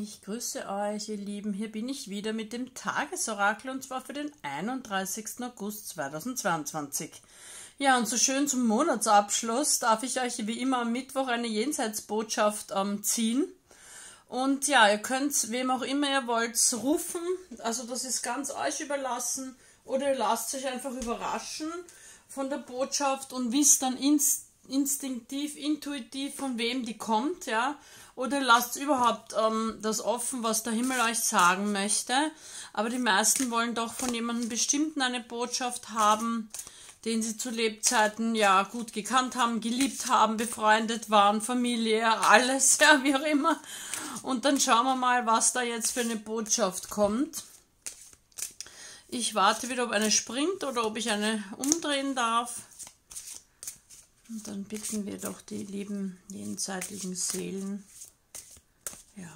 Ich grüße euch, ihr Lieben. Hier bin ich wieder mit dem Tagesorakel und zwar für den 31. August 2022. Ja, und so schön zum Monatsabschluss darf ich euch wie immer am Mittwoch eine Jenseitsbotschaft ähm, ziehen. Und ja, ihr könnt wem auch immer ihr wollt rufen. Also das ist ganz euch überlassen. Oder ihr lasst euch einfach überraschen von der Botschaft und wisst dann inst instinktiv, intuitiv, von wem die kommt, ja. Oder lasst überhaupt ähm, das offen, was der Himmel euch sagen möchte. Aber die meisten wollen doch von jemandem bestimmten eine Botschaft haben, den sie zu Lebzeiten ja gut gekannt haben, geliebt haben, befreundet waren, Familie, alles, ja, wie auch immer. Und dann schauen wir mal, was da jetzt für eine Botschaft kommt. Ich warte wieder, ob eine springt oder ob ich eine umdrehen darf. Und dann bitten wir doch die lieben jenseitigen Seelen, ja,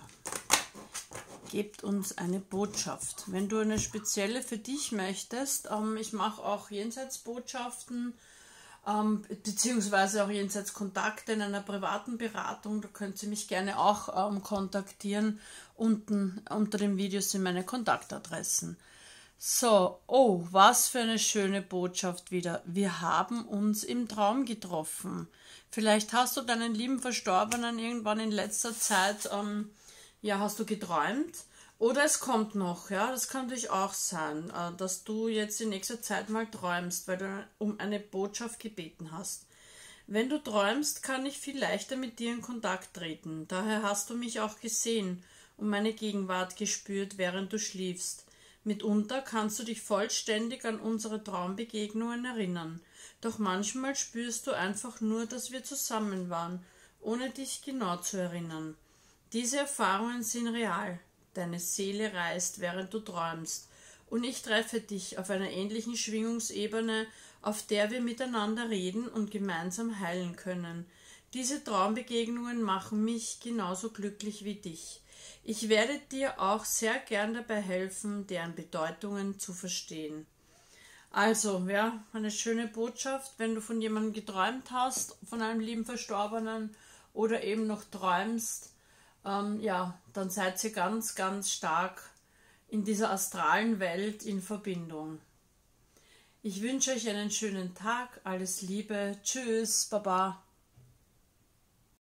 gebt uns eine Botschaft. Wenn du eine spezielle für dich möchtest, ähm, ich mache auch Jenseitsbotschaften, ähm, beziehungsweise auch Jenseitskontakte in einer privaten Beratung, da könnt ihr mich gerne auch ähm, kontaktieren. Unten unter dem Video sind meine Kontaktadressen. So, oh, was für eine schöne Botschaft wieder. Wir haben uns im Traum getroffen. Vielleicht hast du deinen lieben Verstorbenen irgendwann in letzter Zeit, ähm, ja, hast du geträumt. Oder es kommt noch, ja, das kann natürlich auch sein, äh, dass du jetzt in nächster Zeit mal träumst, weil du um eine Botschaft gebeten hast. Wenn du träumst, kann ich viel leichter mit dir in Kontakt treten. Daher hast du mich auch gesehen und meine Gegenwart gespürt, während du schliefst. Mitunter kannst du dich vollständig an unsere Traumbegegnungen erinnern, doch manchmal spürst du einfach nur, dass wir zusammen waren, ohne dich genau zu erinnern. Diese Erfahrungen sind real. Deine Seele reist, während du träumst, und ich treffe dich auf einer ähnlichen Schwingungsebene, auf der wir miteinander reden und gemeinsam heilen können. Diese Traumbegegnungen machen mich genauso glücklich wie dich. Ich werde dir auch sehr gern dabei helfen, deren Bedeutungen zu verstehen. Also, ja, eine schöne Botschaft, wenn du von jemandem geträumt hast, von einem lieben Verstorbenen oder eben noch träumst, ähm, ja, dann seid ihr ganz, ganz stark in dieser astralen Welt in Verbindung. Ich wünsche euch einen schönen Tag, alles Liebe, tschüss, baba.